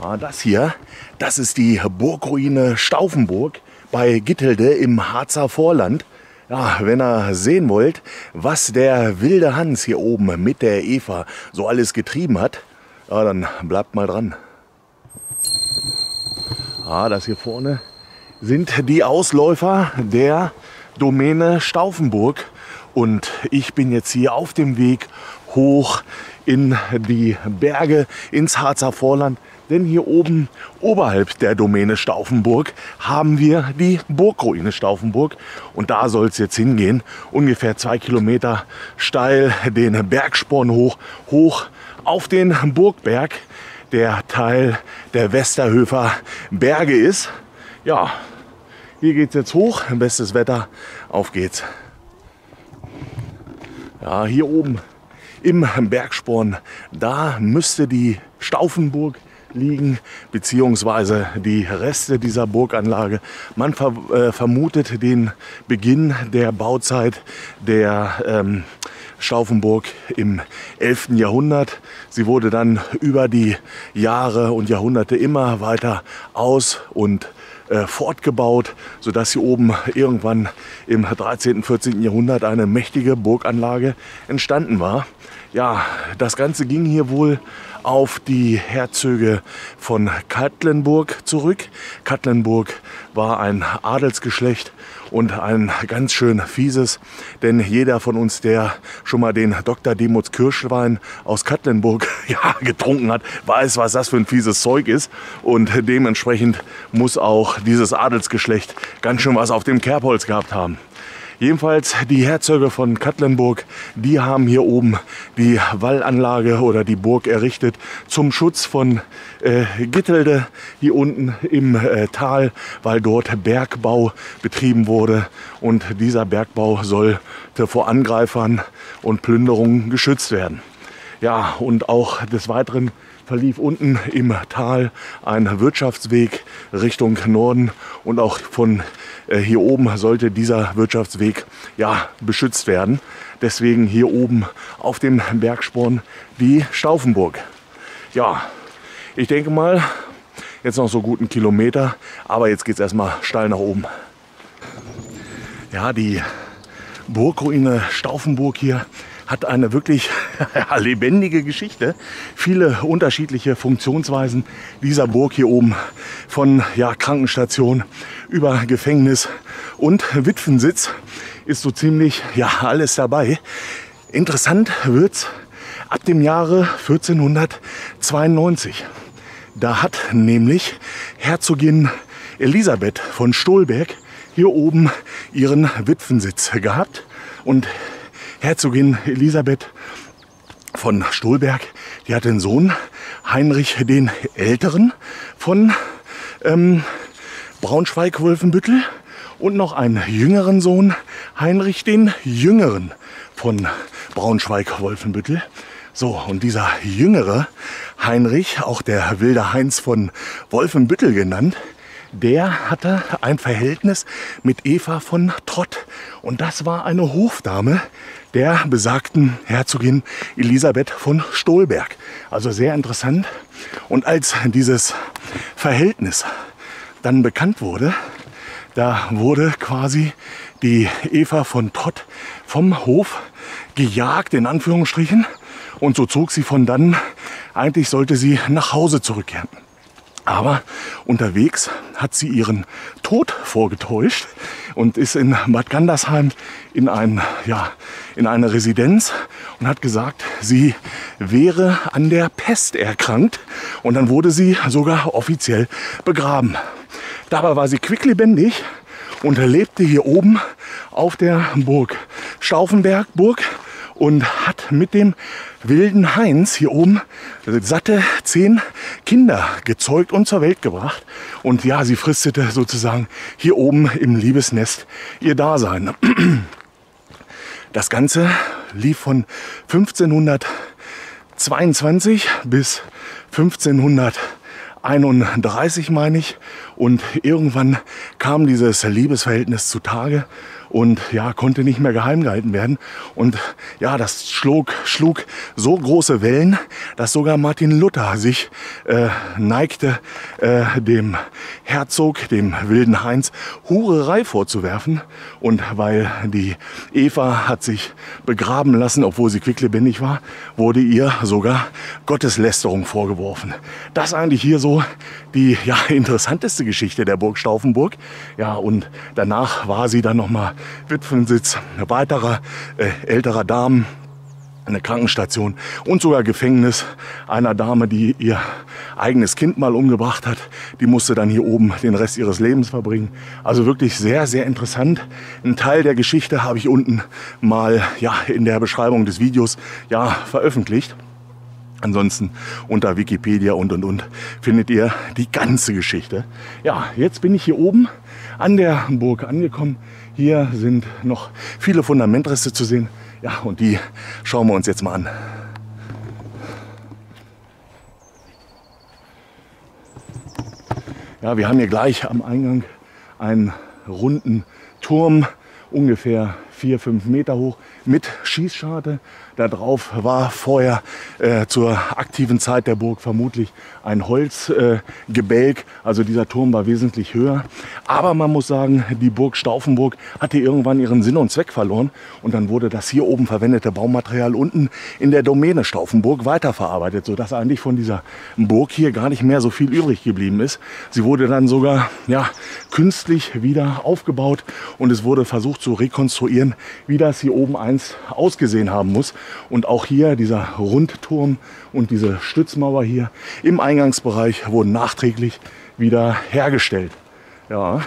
Ah, das hier, das ist die Burgruine Stauffenburg bei Gittelde im Harzer Vorland. Ja, wenn ihr sehen wollt, was der wilde Hans hier oben mit der Eva so alles getrieben hat, ja, dann bleibt mal dran. Ah, das hier vorne sind die Ausläufer der Domäne Stauffenburg. Und ich bin jetzt hier auf dem Weg hoch in die Berge, ins Harzer Vorland. Denn hier oben, oberhalb der Domäne Stauffenburg, haben wir die Burgruine Stauffenburg. Und da soll es jetzt hingehen. Ungefähr zwei Kilometer steil den Bergsporn hoch, hoch auf den Burgberg, der Teil der Westerhöfer Berge ist. Ja, hier geht es jetzt hoch. Bestes Wetter. Auf geht's. Ja, hier oben im Bergsporn, da müsste die Stauffenburg liegen, beziehungsweise die Reste dieser Burganlage. Man ver äh, vermutet den Beginn der Bauzeit der ähm, Stauffenburg im 11. Jahrhundert. Sie wurde dann über die Jahre und Jahrhunderte immer weiter aus und äh, fortgebaut, sodass hier oben irgendwann im 13., 14. Jahrhundert eine mächtige Burganlage entstanden war. Ja, das Ganze ging hier wohl auf die Herzöge von Katlenburg zurück. Katlenburg war ein Adelsgeschlecht und ein ganz schön fieses, denn jeder von uns, der schon mal den Dr. Demuts Kirschwein aus Katlenburg ja, getrunken hat, weiß, was das für ein fieses Zeug ist und dementsprechend muss auch dieses Adelsgeschlecht ganz schön was auf dem Kerbholz gehabt haben. Jedenfalls die Herzöge von Katlenburg, die haben hier oben die Wallanlage oder die Burg errichtet zum Schutz von äh, Gittelde hier unten im äh, Tal, weil dort Bergbau betrieben wurde und dieser Bergbau sollte vor Angreifern und Plünderungen geschützt werden. Ja, und auch des Weiteren verlief unten im Tal ein Wirtschaftsweg Richtung Norden und auch von äh, hier oben sollte dieser Wirtschaftsweg ja beschützt werden. Deswegen hier oben auf dem Bergsporn die Stauffenburg. Ja, ich denke mal, jetzt noch so guten Kilometer, aber jetzt geht es erstmal steil nach oben. Ja, die Burgruine Stauffenburg hier hat eine wirklich lebendige Geschichte. Viele unterschiedliche Funktionsweisen dieser Burg hier oben. Von ja, Krankenstation über Gefängnis und Witwensitz ist so ziemlich ja, alles dabei. Interessant wird's ab dem Jahre 1492. Da hat nämlich Herzogin Elisabeth von Stolberg hier oben ihren Witwensitz gehabt. Und Herzogin Elisabeth von Stolberg, die hat den Sohn Heinrich den Älteren von ähm, Braunschweig-Wolfenbüttel und noch einen jüngeren Sohn, Heinrich den Jüngeren von Braunschweig-Wolfenbüttel. So, und dieser jüngere Heinrich, auch der wilde Heinz von Wolfenbüttel genannt, der hatte ein Verhältnis mit Eva von Trott. Und das war eine Hofdame der besagten Herzogin Elisabeth von Stolberg. Also sehr interessant. Und als dieses Verhältnis dann bekannt wurde, da wurde quasi die Eva von Trott vom Hof gejagt, in Anführungsstrichen. Und so zog sie von dann, eigentlich sollte sie nach Hause zurückkehren. Aber unterwegs hat sie ihren Tod vorgetäuscht und ist in Bad Gandersheim in, ein, ja, in eine Residenz und hat gesagt, sie wäre an der Pest erkrankt. Und dann wurde sie sogar offiziell begraben. Dabei war sie quicklebendig und lebte hier oben auf der Burg Stauffenberg Burg und hat mit dem wilden Heinz hier oben satte zehn Kinder gezeugt und zur Welt gebracht. Und ja, sie fristete sozusagen hier oben im Liebesnest ihr Dasein. Das Ganze lief von 1522 bis 1531, meine ich. Und irgendwann kam dieses Liebesverhältnis zutage und ja, konnte nicht mehr geheim gehalten werden. Und ja, das schlug, schlug so große Wellen, dass sogar Martin Luther sich äh, neigte, äh, dem Herzog, dem wilden Heinz, Hurerei vorzuwerfen. Und weil die Eva hat sich begraben lassen, obwohl sie quicklebendig war, wurde ihr sogar Gotteslästerung vorgeworfen. Das eigentlich hier so die ja, interessanteste Geschichte der Burg Stauffenburg. Ja, und danach war sie dann nochmal Witwensitz weiterer äh, älterer Damen eine Krankenstation und sogar Gefängnis einer Dame, die ihr eigenes Kind mal umgebracht hat. Die musste dann hier oben den Rest ihres Lebens verbringen. Also wirklich sehr, sehr interessant. Ein Teil der Geschichte habe ich unten mal ja, in der Beschreibung des Videos ja, veröffentlicht. Ansonsten unter Wikipedia und und und findet ihr die ganze Geschichte. Ja, jetzt bin ich hier oben an der Burg angekommen. Hier sind noch viele Fundamentreste zu sehen. Ja, und die schauen wir uns jetzt mal an. Ja, wir haben hier gleich am Eingang einen runden Turm, ungefähr vier, fünf Meter hoch, mit Schießscharte. Drauf war vorher äh, zur aktiven Zeit der Burg vermutlich ein Holzgebälk. Äh, also dieser Turm war wesentlich höher. Aber man muss sagen, die Burg Stauffenburg hatte irgendwann ihren Sinn und Zweck verloren. Und dann wurde das hier oben verwendete Baumaterial unten in der Domäne Stauffenburg weiterverarbeitet, sodass eigentlich von dieser Burg hier gar nicht mehr so viel übrig geblieben ist. Sie wurde dann sogar ja, künstlich wieder aufgebaut und es wurde versucht zu rekonstruieren, wie das hier oben einst ausgesehen haben muss. Und auch hier dieser Rundturm und diese Stützmauer hier im Eingangsbereich wurden nachträglich wieder hergestellt. Ja,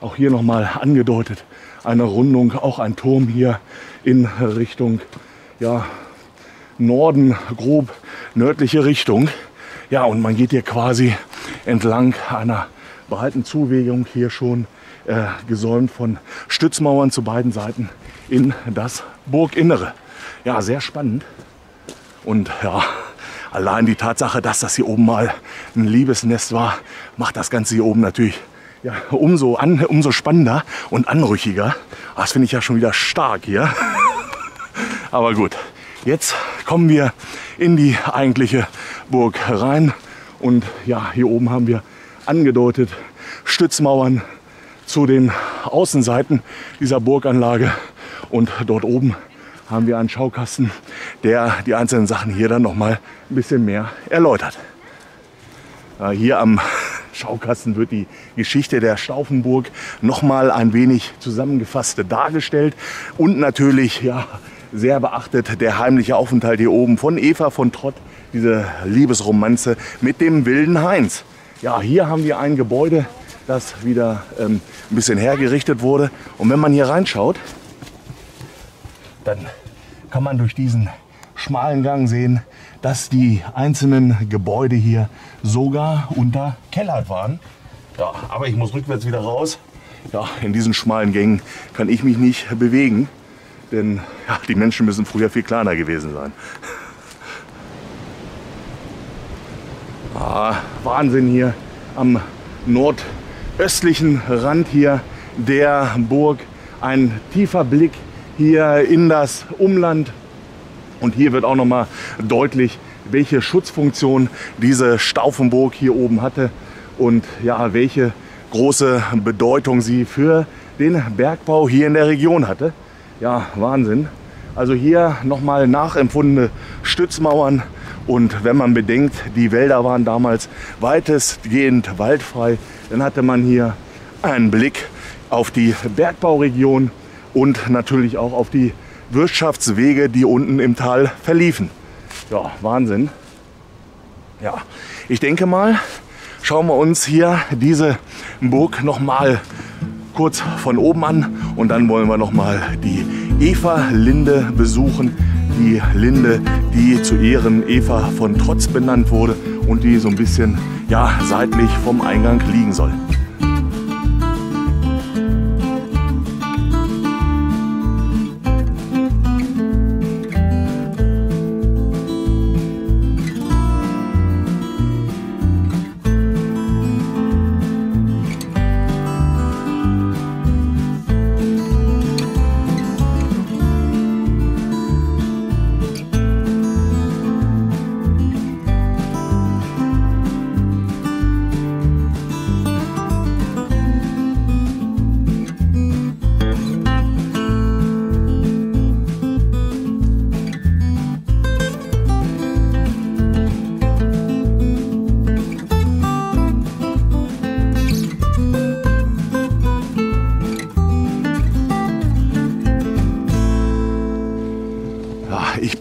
auch hier nochmal angedeutet, eine Rundung, auch ein Turm hier in Richtung ja, Norden, grob nördliche Richtung. Ja, und man geht hier quasi entlang einer breiten Zuwegung hier schon äh, gesäumt von Stützmauern zu beiden Seiten in das Burginnere. Ja, sehr spannend. Und ja, allein die Tatsache, dass das hier oben mal ein Liebesnest war, macht das Ganze hier oben natürlich ja, umso, an, umso spannender und anrüchiger. Das finde ich ja schon wieder stark hier. Aber gut, jetzt kommen wir in die eigentliche Burg rein. Und ja, hier oben haben wir angedeutet Stützmauern zu den Außenseiten dieser Burganlage. Und dort oben haben wir einen Schaukasten, der die einzelnen Sachen hier dann noch mal ein bisschen mehr erläutert. Hier am Schaukasten wird die Geschichte der Stauffenburg noch mal ein wenig zusammengefasst dargestellt und natürlich ja sehr beachtet der heimliche Aufenthalt hier oben von Eva von Trott, diese Liebesromanze mit dem wilden Heinz. Ja, hier haben wir ein Gebäude, das wieder ähm, ein bisschen hergerichtet wurde. Und wenn man hier reinschaut, dann kann man durch diesen schmalen Gang sehen, dass die einzelnen Gebäude hier sogar unterkellert waren. Ja, aber ich muss rückwärts wieder raus. Ja, in diesen schmalen Gängen kann ich mich nicht bewegen, denn ja, die Menschen müssen früher viel kleiner gewesen sein. Ah, Wahnsinn hier am nordöstlichen Rand hier der Burg. Ein tiefer Blick hier in das Umland. Und hier wird auch noch mal deutlich, welche Schutzfunktion diese Stauffenburg hier oben hatte und ja, welche große Bedeutung sie für den Bergbau hier in der Region hatte. Ja, Wahnsinn. Also hier nochmal nachempfundene Stützmauern und wenn man bedenkt, die Wälder waren damals weitestgehend waldfrei, dann hatte man hier einen Blick auf die Bergbauregion und natürlich auch auf die Wirtschaftswege, die unten im Tal verliefen. Ja, Wahnsinn. Ja, ich denke mal, schauen wir uns hier diese Burg noch mal kurz von oben an und dann wollen wir noch mal die Eva Linde besuchen. Die Linde, die zu Ehren Eva von Trotz benannt wurde und die so ein bisschen ja, seitlich vom Eingang liegen soll.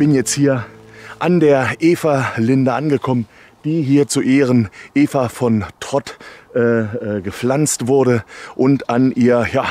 Bin jetzt hier an der Eva-Linde angekommen, die hier zu Ehren Eva von Trott äh, äh, gepflanzt wurde und an ihr ja,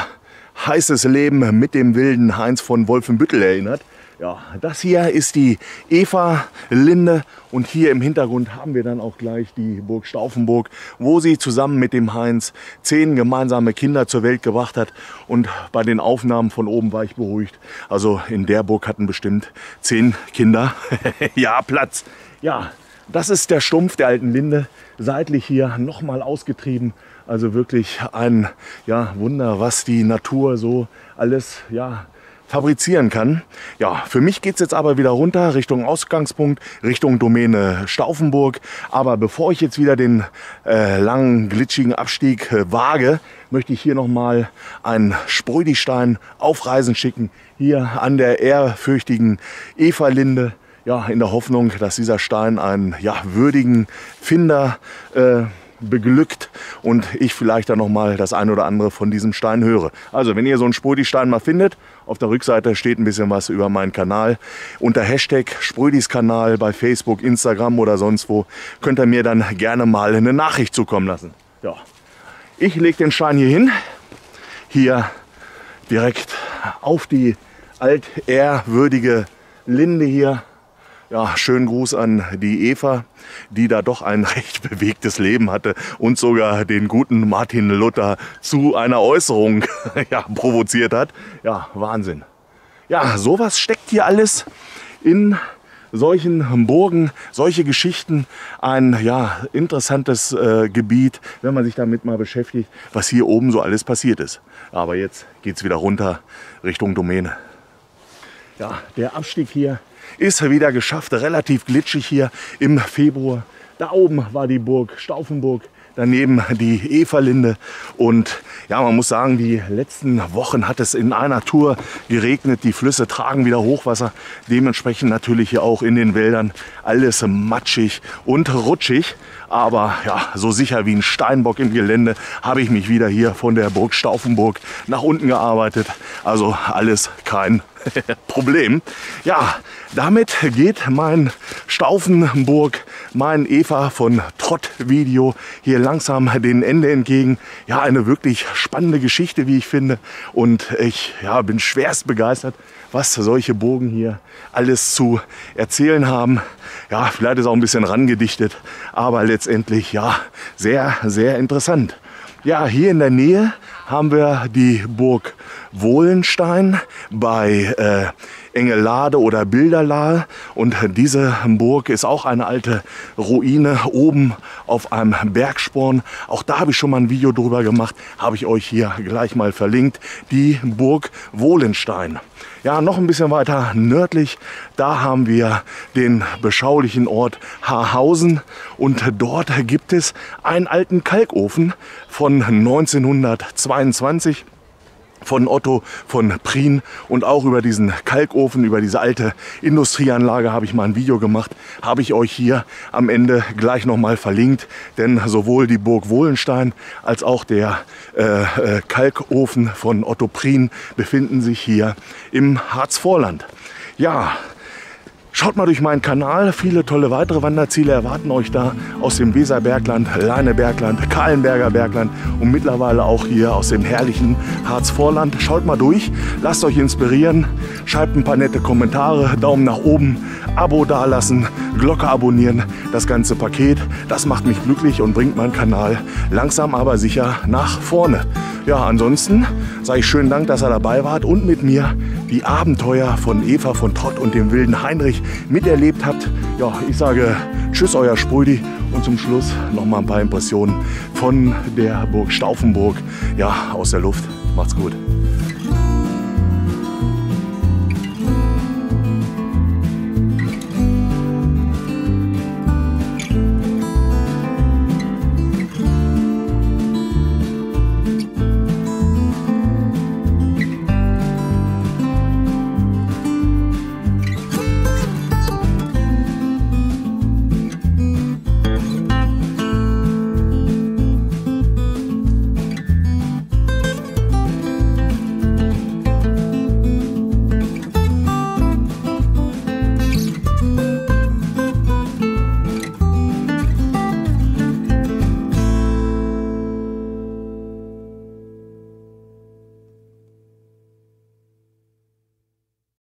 heißes Leben mit dem wilden Heinz von Wolfenbüttel erinnert. Ja, das hier ist die Eva-Linde und hier im Hintergrund haben wir dann auch gleich die Burg Stauffenburg, wo sie zusammen mit dem Heinz zehn gemeinsame Kinder zur Welt gebracht hat. Und bei den Aufnahmen von oben war ich beruhigt. Also in der Burg hatten bestimmt zehn Kinder. ja, Platz. Ja, das ist der Stumpf der alten Linde, seitlich hier nochmal ausgetrieben. Also wirklich ein ja, Wunder, was die Natur so alles ja, fabrizieren kann. Ja, für mich geht es jetzt aber wieder runter Richtung Ausgangspunkt, Richtung Domäne Stauffenburg. Aber bevor ich jetzt wieder den äh, langen, glitschigen Abstieg äh, wage, möchte ich hier nochmal einen Sprödistein auf Reisen schicken. Hier an der ehrfürchtigen Eva-Linde. Ja, in der Hoffnung, dass dieser Stein einen ja, würdigen Finder äh, beglückt und ich vielleicht dann noch mal das ein oder andere von diesem Stein höre. Also wenn ihr so einen Sprödi-Stein mal findet, auf der Rückseite steht ein bisschen was über meinen Kanal. Unter Hashtag Sprödis Kanal bei Facebook, Instagram oder sonst wo könnt ihr mir dann gerne mal eine Nachricht zukommen lassen. Ja. Ich lege den Stein hier hin, hier direkt auf die altehrwürdige Linde hier ja, schönen Gruß an die Eva, die da doch ein recht bewegtes Leben hatte und sogar den guten Martin Luther zu einer Äußerung ja, provoziert hat. Ja, Wahnsinn. Ja, sowas steckt hier alles in solchen Burgen, solche Geschichten, ein ja, interessantes äh, Gebiet, wenn man sich damit mal beschäftigt, was hier oben so alles passiert ist. Aber jetzt geht es wieder runter Richtung Domäne. Ja, der Abstieg hier ist wieder geschafft. Relativ glitschig hier im Februar. Da oben war die Burg Stauffenburg, daneben die Everlinde. Und ja, man muss sagen, die letzten Wochen hat es in einer Tour geregnet. Die Flüsse tragen wieder Hochwasser. Dementsprechend natürlich hier auch in den Wäldern alles matschig und rutschig. Aber ja, so sicher wie ein Steinbock im Gelände habe ich mich wieder hier von der Burg Stauffenburg nach unten gearbeitet. Also alles kein Problem. Ja, damit geht mein Stauffenburg, mein Eva von Trott Video hier langsam den Ende entgegen. Ja, eine wirklich spannende Geschichte, wie ich finde. Und ich ja, bin schwerst begeistert, was solche Burgen hier alles zu erzählen haben. Ja, vielleicht ist auch ein bisschen rangedichtet, aber letztendlich ja, sehr, sehr interessant. Ja, hier in der Nähe haben wir die Burg Wohlenstein bei äh, Engelade oder Bilderlahe. Und diese Burg ist auch eine alte Ruine oben auf einem Bergsporn. Auch da habe ich schon mal ein Video drüber gemacht, habe ich euch hier gleich mal verlinkt. Die Burg Wohlenstein. Ja, noch ein bisschen weiter nördlich, da haben wir den beschaulichen Ort Haarhausen und dort gibt es einen alten Kalkofen von 1922 von Otto von Prien. Und auch über diesen Kalkofen, über diese alte Industrieanlage habe ich mal ein Video gemacht, habe ich euch hier am Ende gleich nochmal verlinkt, denn sowohl die Burg Wohlenstein als auch der äh, äh, Kalkofen von Otto Prien befinden sich hier im Harzvorland. Ja, Schaut mal durch meinen Kanal, viele tolle weitere Wanderziele erwarten euch da aus dem Weserbergland, Leinebergland, Kahlenberger Bergland und mittlerweile auch hier aus dem herrlichen Harzvorland. Schaut mal durch, lasst euch inspirieren, schreibt ein paar nette Kommentare, Daumen nach oben, Abo dalassen, Glocke abonnieren, das ganze Paket. Das macht mich glücklich und bringt meinen Kanal langsam aber sicher nach vorne. Ja, ansonsten sage ich schönen Dank, dass ihr dabei wart und mit mir die Abenteuer von Eva von Trott und dem wilden Heinrich miterlebt habt. Ja, ich sage Tschüss, euer Sprödi und zum Schluss noch mal ein paar Impressionen von der Burg Stauffenburg ja, aus der Luft. Macht's gut.